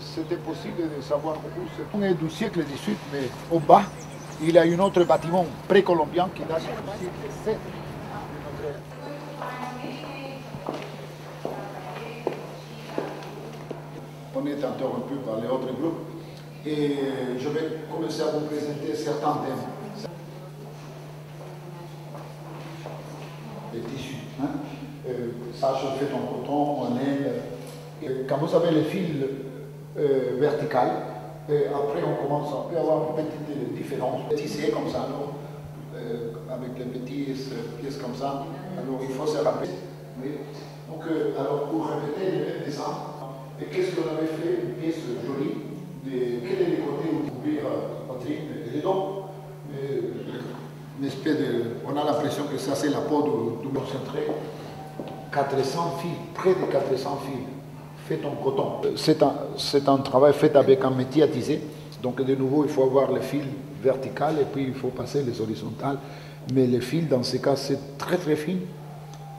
C'était possible de savoir où c'est. On est du siècle XVIII, mais au bas, il y a un autre bâtiment précolombien qui date du siècle XVII. On est interrompu par les autres groupes et je vais commencer à vous présenter certains thèmes. Les tissus. Hein? Euh, ça, en coton, en. Et Quand vous avez le fil euh, vertical, et après on commence à avoir une petite différence. Tisser comme ça, euh, avec les petites pièces comme ça. Alors il faut se rappeler. Donc, euh, alors pour répéter le même dessin, et qu'est-ce qu'on avait fait Une pièce jolie. De, quel est le côté où couvrir la poitrine et les dents Mais, une espèce de, On a que ça c'est la peau du, du concentré. 400 fils, près de 400 fils, fait en coton. C'est un, un travail fait avec un tisser. Donc de nouveau, il faut avoir le fil vertical et puis il faut passer les horizontales. Mais le fil, dans ce cas, c'est très très fin.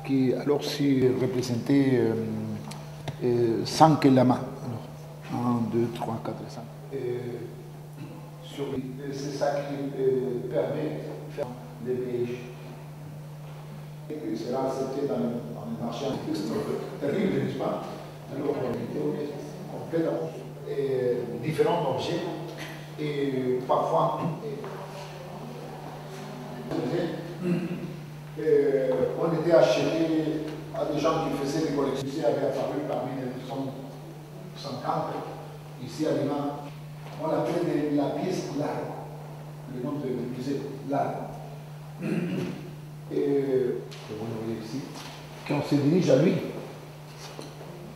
Qui, alors, si représentait euh, euh, 5 lamas. Alors, 1, 2, 3, 4, 5. Et, sur, et c'est ça qui euh, permet de faire des pièges. Et cela accepté dans, le- dans le marché terrible, n'est-ce pas Alors, on euh, différents objets et parfois on était acheté à des gens qui faisaient des collections. Ici avait apparu parmi les 150, ici à Lima. On l'appelait la pièce large, le nom de musée large. Et que vous le voyez ici, quand on se dirige à lui,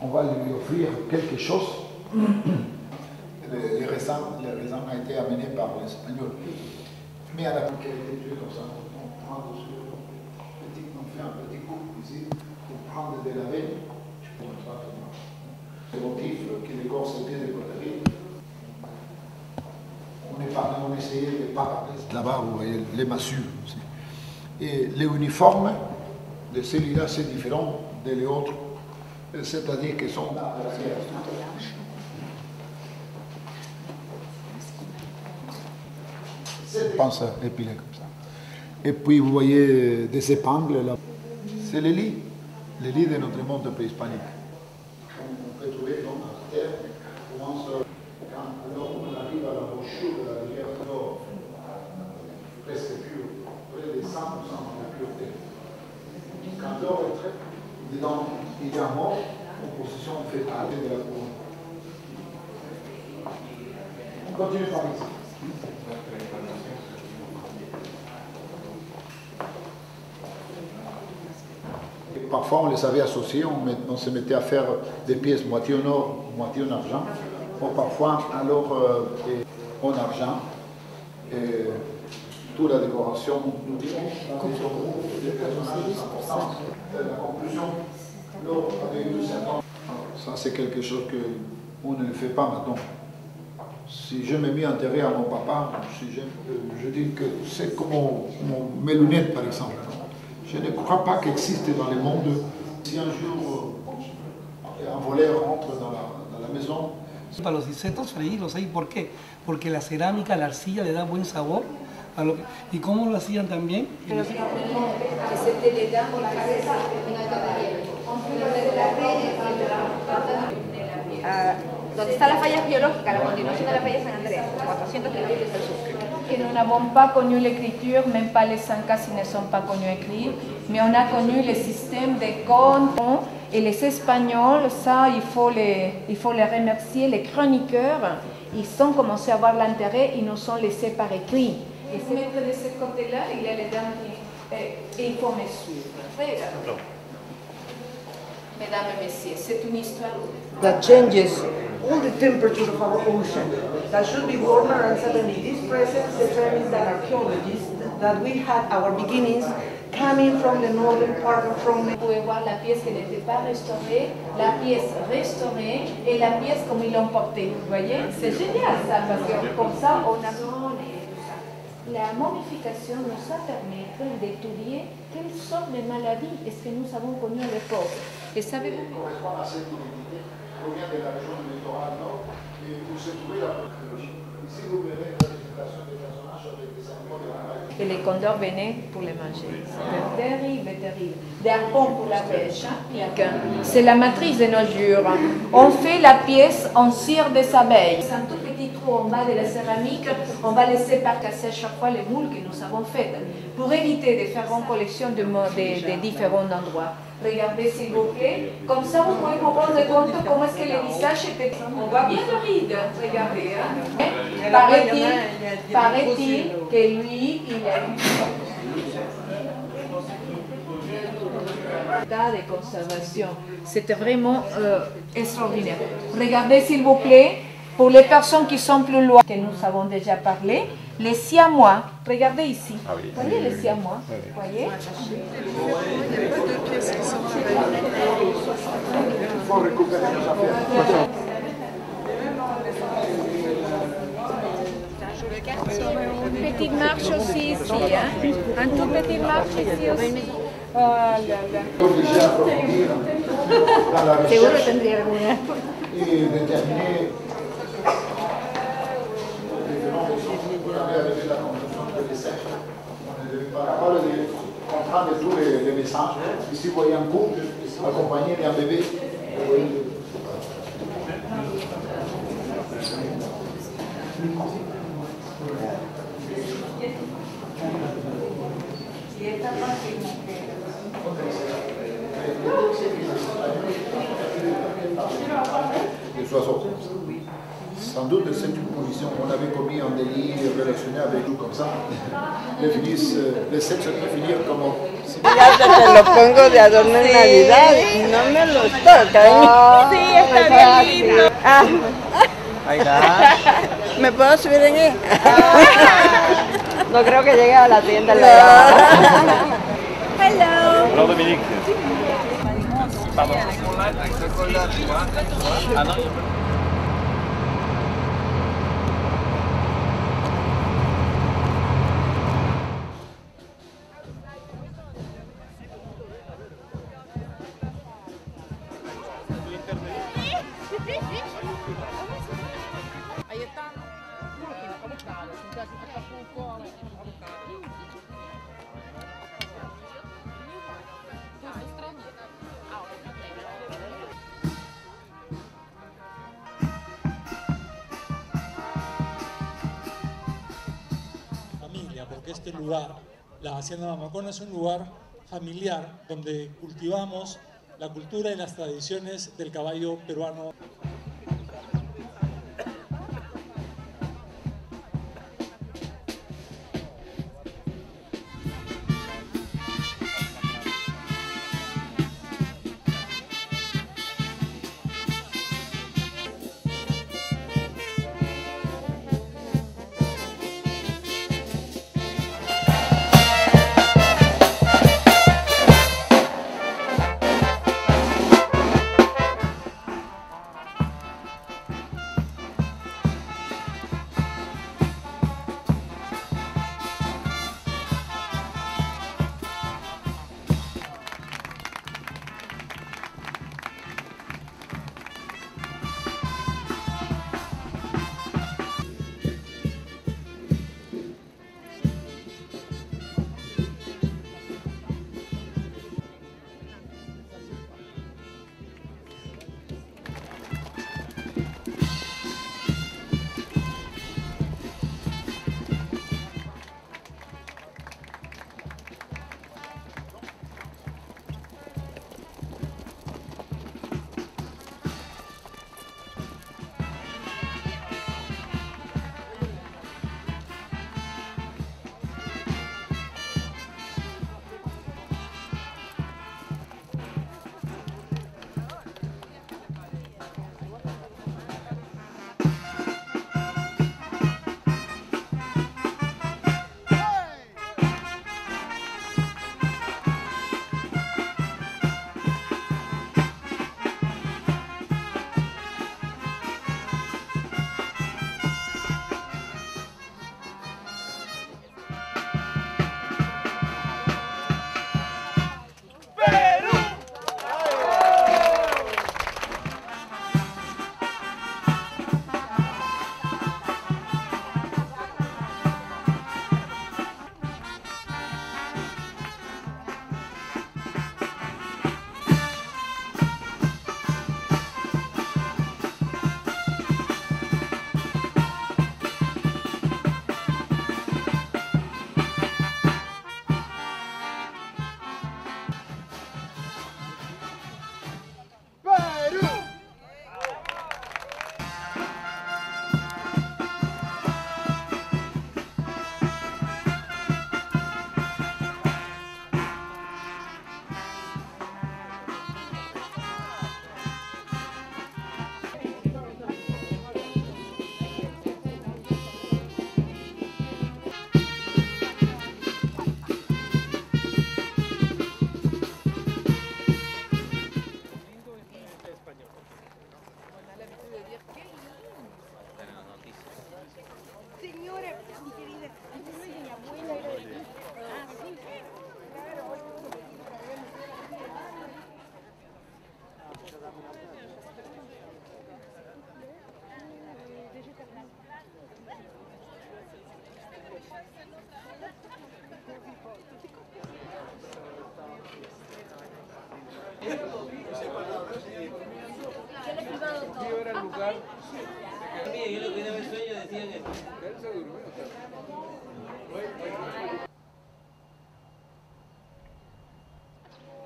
on va lui offrir quelque chose. Les, les raisins, ont été amenés par les Espagnols. Mais à la fin, été tuée comme ça, on prend dessus, petit, on fait un petit coup ici pour prendre de la veine. Le motif que les corps étaient de poterie. On est parlé, on essayait de ne pas parler. Là-bas, vous voyez les massures. aussi. Et les uniformes de celui-là, c'est différent des autres. C'est-à-dire qu'ils sont Je pense à épiler comme ça. Et puis vous voyez des épingles là. C'est les lits, les lits de notre monde préhispanique. On peut trouver dans la terre, comment ça- quand l'homme arrive à la bouchure de la rivière Nord, presque pure, près de 100% de la pureté. Couronne. On continue par ici. Parfois, on les avait associés, on, se mettait à faire des pièces moitié en or, moitié en argent, ou parfois alors euh, en argent. Toute la décoration, nous importants. Euh, La conclusion, l'or avait eu 5 ans. Ça, c'est quelque chose que on ne fait pas maintenant. Si je me mis à enterrer à mon papa, si je, euh, je dis que c'est comme mon- mon- mes lunettes, par exemple. Je ne crois pas qu'existe dans le monde. Si un jour euh, un voleur entre dans la, dans la maison, Para los disetos freírlos ahí, ¿por qué? Porque la cerámica, la arcilla le da buen sabor. A lo que- ¿Y cómo lo hacían también? que se te le da por la cabeza donde está la falla geológica, la continuación de la falla San Andrés, 400 kilómetros al sur. Et nous n'avons pas connu l'écriture, même pas les Incas ils ne sont pas connus écrire, mais on a connu le système de comptes. Et les Espagnols, ça, il faut les, il faut les remercier, les chroniqueurs, ils ont commencé à avoir l'intérêt, ils nous ont laissé par écrit. Et se mettre de ce côté-là, il y a les derniers. Et, et il faut me suivre. Regarde. Mesdames et messieurs, c'est une histoire. that changes all the temperature of our ocean. That should be warmer and suddenly this presents the premise that archaeologists, that we had our beginnings coming from the northern part of from Vous pouvez voir la pièce qui n'était pas restaurée, la pièce restaurée et la pièce comme ils l'ont portée. Vous voyez? C'est génial ça, parce que comme ça, on a... La momification nous a permis d'étudier quelles sortes de maladies est-ce que nous avons connues à l'époque. Et savez-vous correspond à cette identité provient de la région du littoral nord et où se trouvait la archéologie. Ici, vous verrez la représentation des personnages avec des animaux de la magie. Et les condors venaient pour les manger. C'était terrible, terrible. Des harpons pour la pêche. C'est la matrice de nos jours. On fait la pièce en cire des abeilles. En bas de la céramique. On va laisser par casser à chaque fois les moules que nous avons faites pour éviter de faire une collection de, de- de différents endroits. Regardez s'il vous plaît. Comme ça, vous pouvez vous rendre compte comment est-ce que le visage était. On voit bien le ride. Regardez. hein. Paraît-il que lui, il a eu de conservation. C'était vraiment euh, extraordinaire. Regardez s'il vous plaît, pour les personnes qui sont plus loin, que nous avons déjà parlé, les siamois. Regardez ici. Voyez les siamois Voyez Il faut récupérer nos affaires. Une petite marche aussi ici. Hein? Un tout petit marche ici aussi. Oh là là. Seguro tendría alguna. et déterminer les phénomènes pour arriver avec la conclusion que les sexes. On ne devait pas capable de comprendre tous les, les messages. Ici, vous un couple accompagné d'un bébé. Sans doute, c'est une position qu'on avait commis un délit relationné avec nous comme ça. Les, finissent, euh, les sexes peuvent finir comme Ya hasta te lo pongo de adorno en Navidad y no me lo tocan. Sí, está bien lindo. Ah. ¿Me puedo subir en él? No creo que llegue a la tienda. Alors Dominique. familia, porque este lugar, la Hacienda Mamacona, es un lugar familiar donde cultivamos la cultura y las tradiciones del caballo peruano.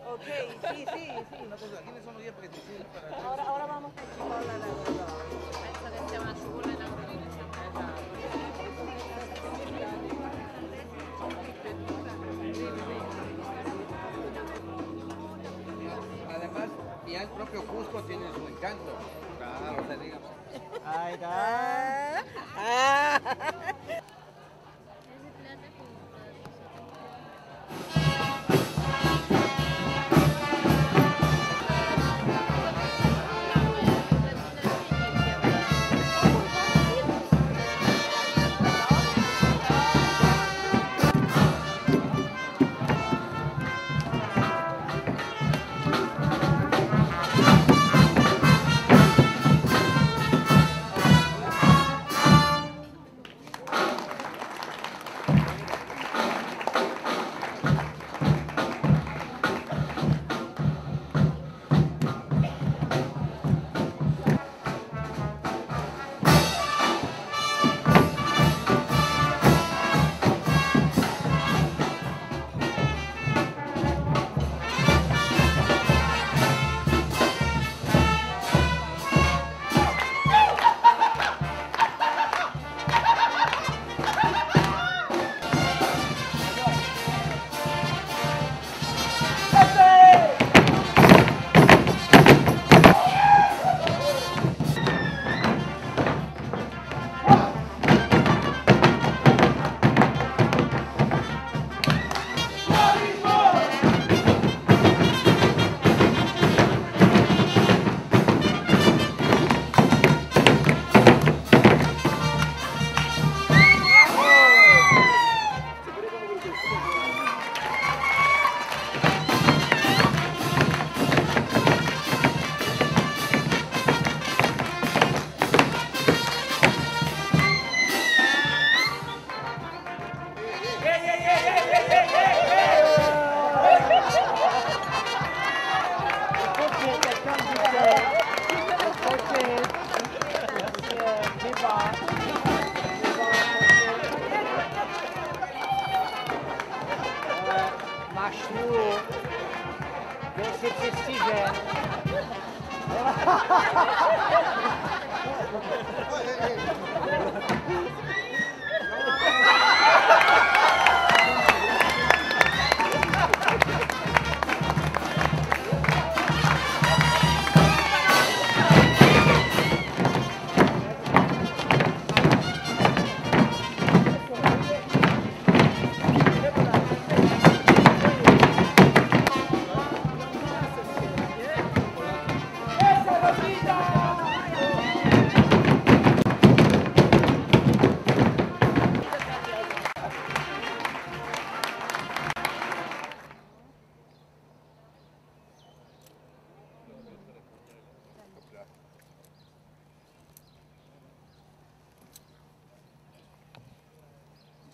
Ok, sí, sí, sí. Una ¿quiénes son los 10 participantes para Ahora, ahora vamos a chupar la Además, ya el propio Cusco tiene su encanto. Claro, o digamos. 아이다. 아. 아.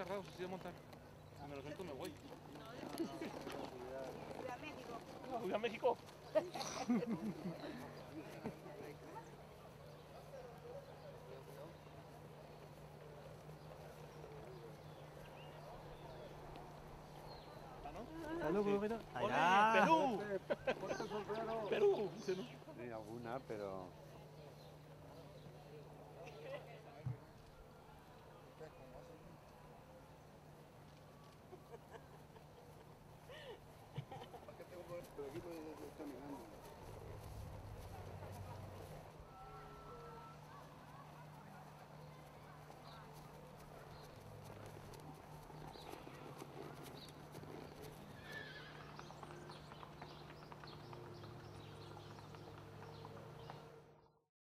si me lo siento me voy. Voy a México. Voy a México. Perú. Perú. Perú. Perú. Perú.